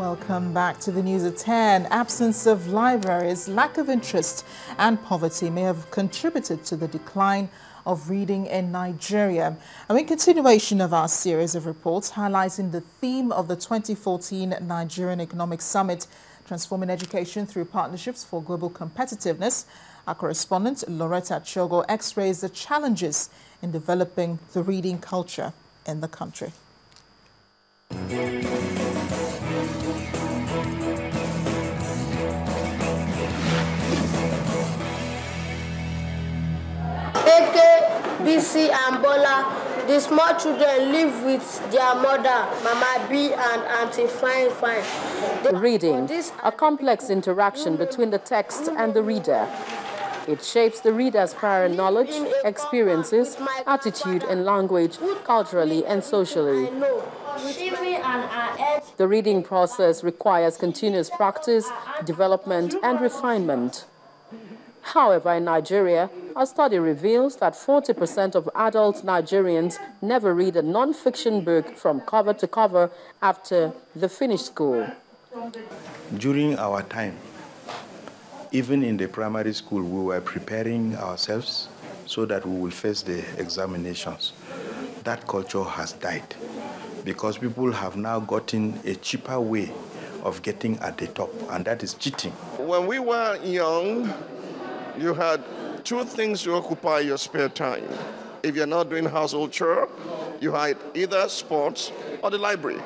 Welcome back to the news at 10. Absence of libraries, lack of interest and poverty may have contributed to the decline of reading in Nigeria. And in continuation of our series of reports highlighting the theme of the 2014 Nigerian Economic Summit, Transforming Education Through Partnerships for Global Competitiveness, our correspondent Loretta Chiogo x-rays the challenges in developing the reading culture in the country. BC and Bola, the small children live with their mother, Mama B and Auntie Fine Fine. They Reading, a complex interaction between the text and the reader. It shapes the reader's prior knowledge, experiences, attitude and language, culturally and socially. The reading process requires continuous practice, development and refinement. However, in Nigeria, a study reveals that 40% of adult Nigerians never read a non-fiction book from cover to cover after they finish school. During our time, even in the primary school, we were preparing ourselves so that we will face the examinations. That culture has died because people have now gotten a cheaper way of getting at the top, and that is cheating. When we were young, you had two things to occupy your spare time. If you're not doing household chore, you had either sports or the library.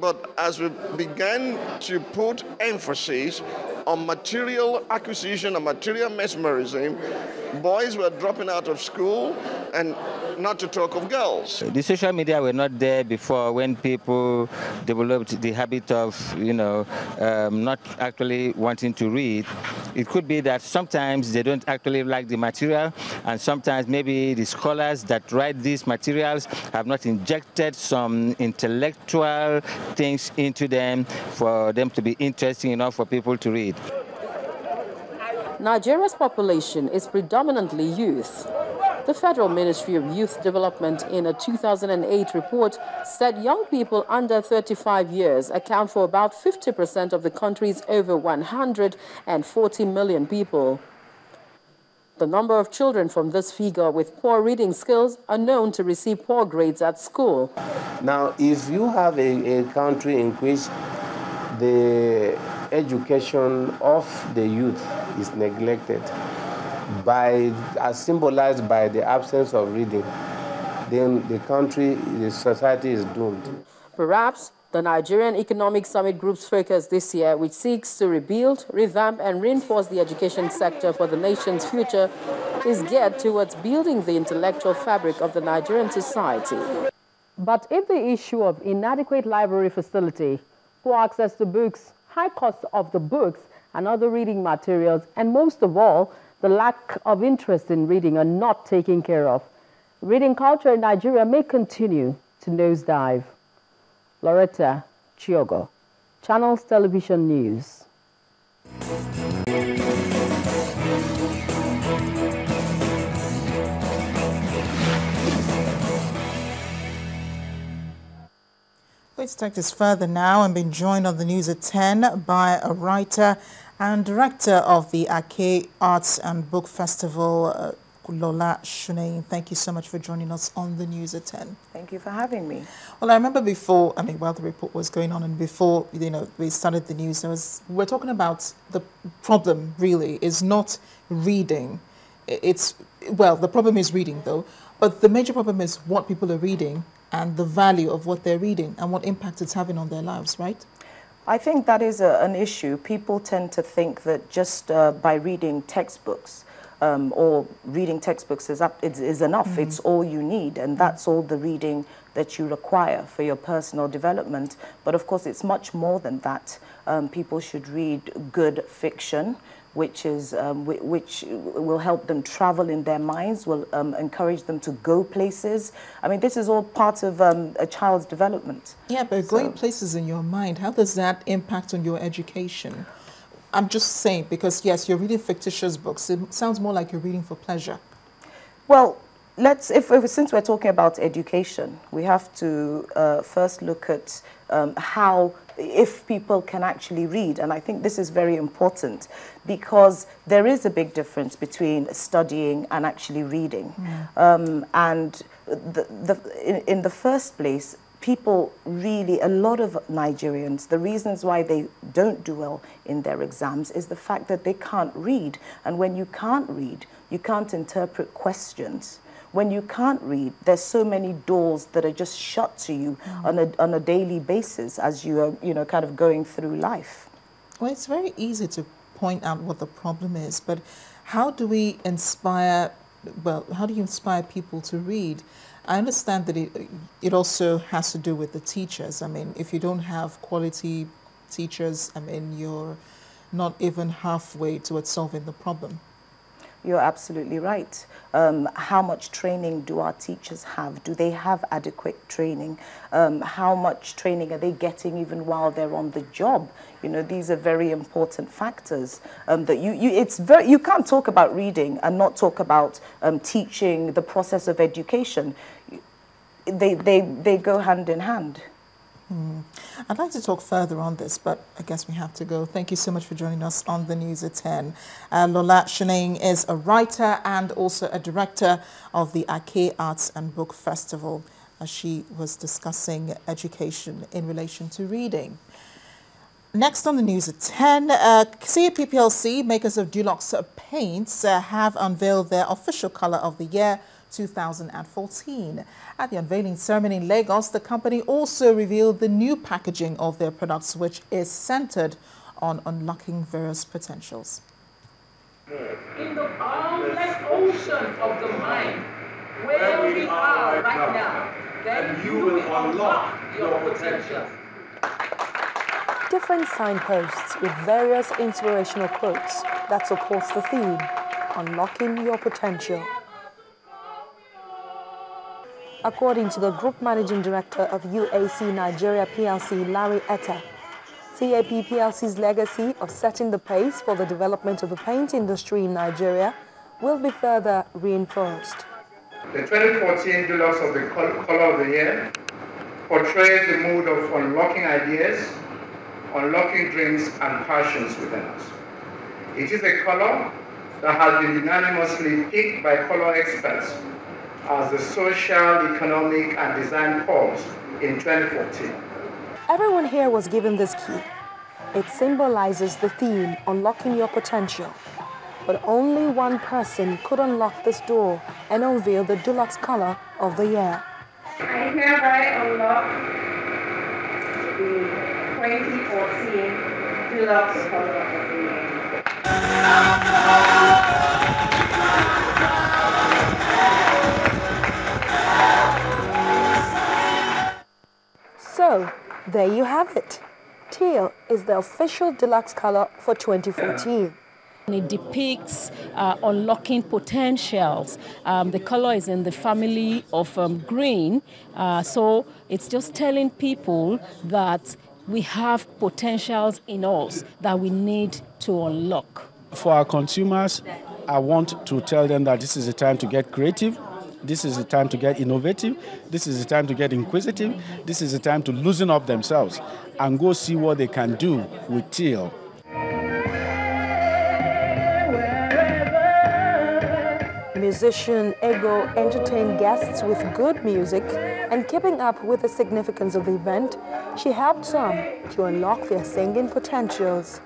But as we began to put emphasis on material acquisition and material mesmerism, boys were dropping out of school and not to talk of girls. The social media were not there before when people developed the habit of, you know, um, not actually wanting to read. It could be that sometimes they don't actually like the material, and sometimes maybe the scholars that write these materials have not injected some intellectual things into them for them to be interesting enough for people to read. Nigeria's population is predominantly youth. The Federal Ministry of Youth Development, in a 2008 report, said young people under 35 years account for about 50% of the country's over 140 million people. The number of children from this figure with poor reading skills are known to receive poor grades at school. Now, if you have a, a country in which the education of the youth is neglected, by as symbolized by the absence of reading, then the country, the society is doomed. Perhaps the Nigerian Economic Summit Group's focus this year, which seeks to rebuild, revamp, and reinforce the education sector for the nation's future, is geared towards building the intellectual fabric of the Nigerian society. But if the issue of inadequate library facility, poor access to books, high cost of the books and other reading materials, and most of all, the lack of interest in reading are not taken care of. Reading culture in Nigeria may continue to nosedive. Loretta Chiogo, Channels Television News. Let's take this further now and being joined on the news at 10 by a writer and director of the Ake Arts and Book Festival, uh, Lola Shoneyin. Thank you so much for joining us on the news at 10. Thank you for having me. Well, I remember before, I mean, while the report was going on and before, you know, we started the news, there was, we're talking about the problem really is not reading. It's, well, the problem is reading though, but the major problem is what people are reading and the value of what they're reading and what impact it's having on their lives, right? I think that is a, an issue. People tend to think that just uh, by reading textbooks um, or reading textbooks is, up, is, is enough. Mm. It's all you need, and that's all the reading that you require for your personal development. But of course, it's much more than that. Um, people should read good fiction which is um, which will help them travel in their minds, will um, encourage them to go places. I mean, this is all part of um, a child's development. Yeah, but so. going places in your mind, how does that impact on your education? I'm just saying because yes, you're reading fictitious books. It sounds more like you're reading for pleasure. Well, let's if, if since we're talking about education, we have to uh, first look at um, how if people can actually read. And I think this is very important because there is a big difference between studying and actually reading. Mm. Um, and the, the, in, in the first place, people really, a lot of Nigerians, the reasons why they don't do well in their exams is the fact that they can't read. And when you can't read, you can't interpret questions. When you can't read, there's so many doors that are just shut to you mm. on, a, on a daily basis as you are, you know, kind of going through life. Well, it's very easy to point out what the problem is, but how do we inspire, well, how do you inspire people to read? I understand that it, it also has to do with the teachers. I mean, if you don't have quality teachers, I mean, you're not even halfway towards solving the problem. You're absolutely right. Um, how much training do our teachers have? Do they have adequate training? Um, how much training are they getting even while they're on the job? You know, these are very important factors um, that you, you, it's very, you can't talk about reading and not talk about um, teaching, the process of education. They, they, they go hand in hand. Hmm. I'd like to talk further on this, but I guess we have to go. Thank you so much for joining us on the News at 10. Uh, Lola is a writer and also a director of the Ake Arts and Book Festival. As she was discussing education in relation to reading. Next on the news at 10, uh, CAPPLC, makers of Dulux paints, uh, have unveiled their official color of the year 2014. At the unveiling ceremony in Lagos, the company also revealed the new packaging of their products, which is centered on unlocking various potentials. In the boundless ocean of the mind, where we are right now, then you will unlock your potential. Different signposts with various inspirational quotes that supports the theme, unlocking your potential. According to the Group Managing Director of UAC Nigeria PLC, Larry Ettah, CAP PLC's legacy of setting the pace for the development of the paint industry in Nigeria will be further reinforced. The 2014 Dulux of the Color of the Year portrays the mood of unlocking ideas, unlocking dreams and passions within us. It is a color that has been unanimously picked by color experts as the social, economic, and design pulse in 2014. Everyone here was given this key. It symbolizes the theme, unlocking your potential. But only one person could unlock this door and unveil the Dulux color of the year. I hereby unlock the 2014 Dulux color Teal is the official Dulux color for 2014. It depicts uh, unlocking potentials. Um, the color is in the family of um, green, uh, so it's just telling people that we have potentials in us that we need to unlock. For our consumers, I want to tell them that this is a time to get creative, this is the time to get innovative. This is the time to get inquisitive. This is the time to loosen up themselves and go see what they can do with teal. Musician Ego entertained guests with good music and keeping up with the significance of the event, she helped some to unlock their singing potentials.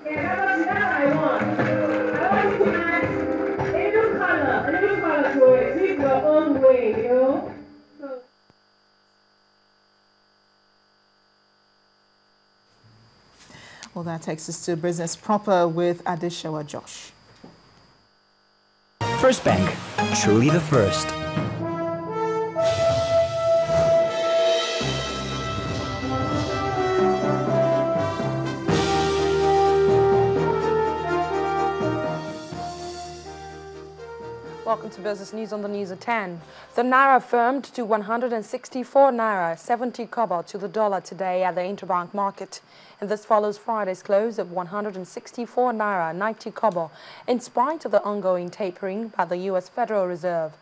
your own way, you know. Well, that takes us to business proper with Adeshawa Josh. First Bank, truly the first. Welcome to Business News on the News at 10. The Naira firmed to 164 Naira 70 kobo to the dollar today at the interbank market. And this follows Friday's close of 164 Naira 90 kobo in spite of the ongoing tapering by the U.S. Federal Reserve.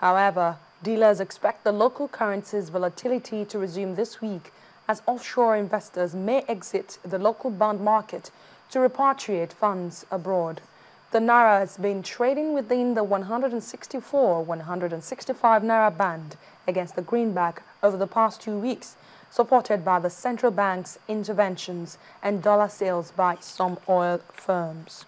However, dealers expect the local currency's volatility to resume this week as offshore investors may exit the local bond market to repatriate funds abroad. The Naira has been trading within the 164-165 Naira band against the greenback over the past two weeks, supported by the central bank's interventions and dollar sales by some oil firms.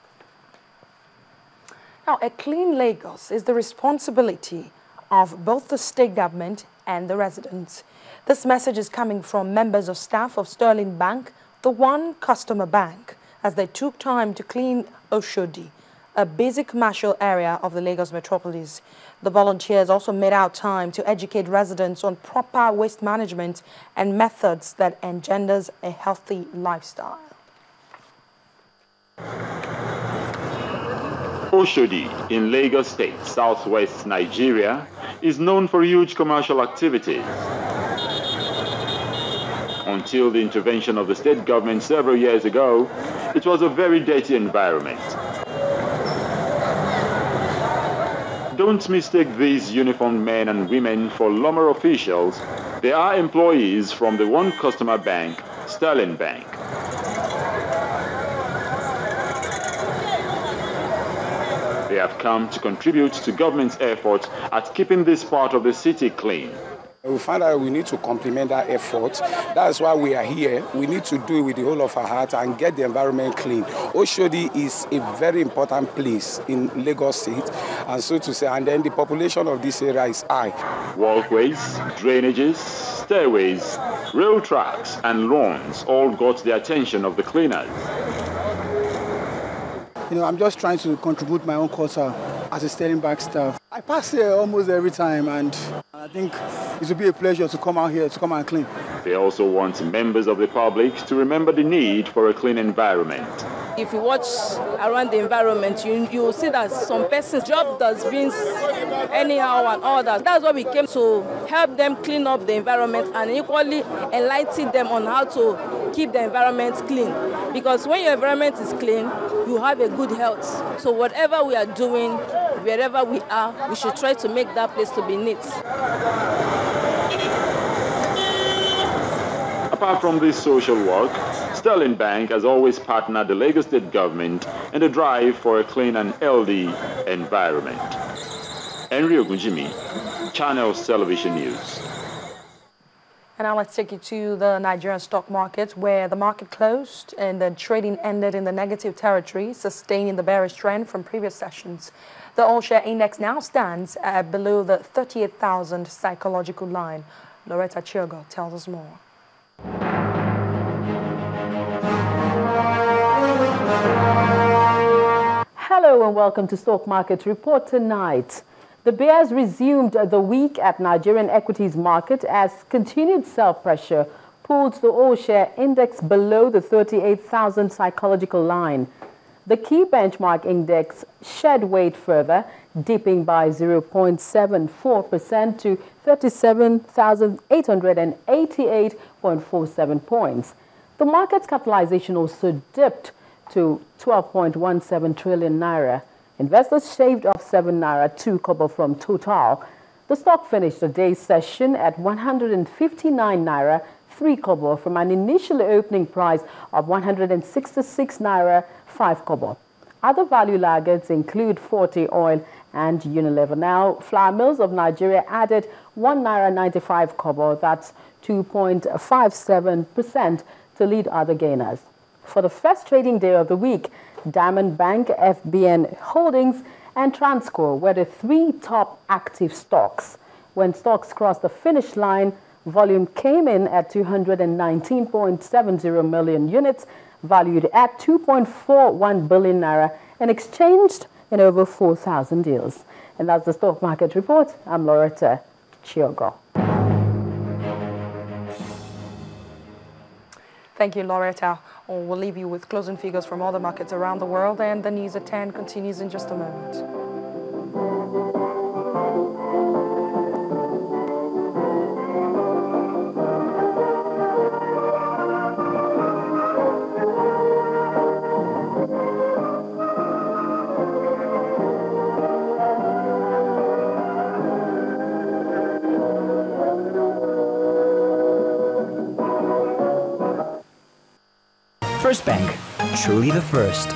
Now, a clean Lagos is the responsibility of both the state government and the residents. This message is coming from members of staff of Sterling Bank, the one customer bank, as they took time to clean Oshodi, a basic commercial area of the Lagos metropolis. The volunteers also made out time to educate residents on proper waste management and methods that engenders a healthy lifestyle. Oshodi in Lagos State, southwest Nigeria, is known for huge commercial activities. Until the intervention of the state government several years ago, it was a very dirty environment. Don't mistake these uniformed men and women for LAWMA officials. They are employees from the one customer bank, Sterling Bank. They have come to contribute to government's efforts at keeping this part of the city clean. We find that we need to complement that effort. That's why we are here. We need to do it with the whole of our heart and get the environment clean. Oshodi is a very important place in Lagos State, and so to say, and then the population of this area is high. Walkways, drainages, stairways, rail tracks, and lawns all got the attention of the cleaners. You know, I'm just trying to contribute my own quota as a Sterling Bank staff. I pass here almost every time, and I think it would be a pleasure to come out here to come and clean. They also want members of the public to remember the need for a clean environment. If you watch around the environment, you you will see that some person's job does dustbins anyhow and all that. That's why we came to help them clean up the environment and equally enlighten them on how to keep the environment clean. Because when your environment is clean, you have a good health. So whatever we are doing, wherever we are, we should try to make that place to be neat. Apart from this social work, Sterling Bank has always partnered the Lagos State government in the drive for a clean and healthy environment. Henry Ogunjimi, Channels Television News. And now let's take you to the Nigerian stock market where the market closed and the trading ended in the negative territory, sustaining the bearish trend from previous sessions. The all-share index now stands at below the 38,000 psychological line. Loretta Chiogo tells us more. Hello and welcome to Stock Market Report tonight. The bears resumed the week at Nigerian equities market as continued sell pressure pulled the all-share index below the 38,000 psychological line. The key benchmark index shed weight further, dipping by 0.74% to 37,888.47 points. The market's capitalization also dipped to 12.17 trillion naira. Investors shaved off 7 naira 2 kobo from Total. The stock finished the day's session at 159 naira 3 kobo from an initial opening price of 166 naira 5 kobo. Other value laggards include Forte Oil and Unilever. Now, Flour Mills of Nigeria added 1 naira 95 kobo, that's 2.57% to lead other gainers. For the first trading day of the week, Diamond Bank, FBN Holdings, and Transcorp were the three top active stocks. When stocks crossed the finish line, volume came in at 219.70 million units, valued at 2.41 billion naira, and exchanged in over 4,000 deals. And that's the stock market report. I'm Loretta Chiogo. Thank you, Loretta. Or we'll leave you with closing figures from other markets around the world, and the news at 10 continues in just a moment. First Bank, truly the first.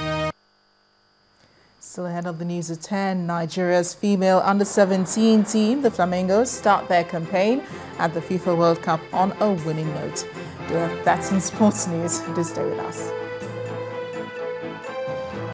Still ahead of the news at 10, Nigeria's female under-17 team, the Flamingos, start their campaign at the FIFA World Cup on a winning note. That's in sports news. Just stay with us.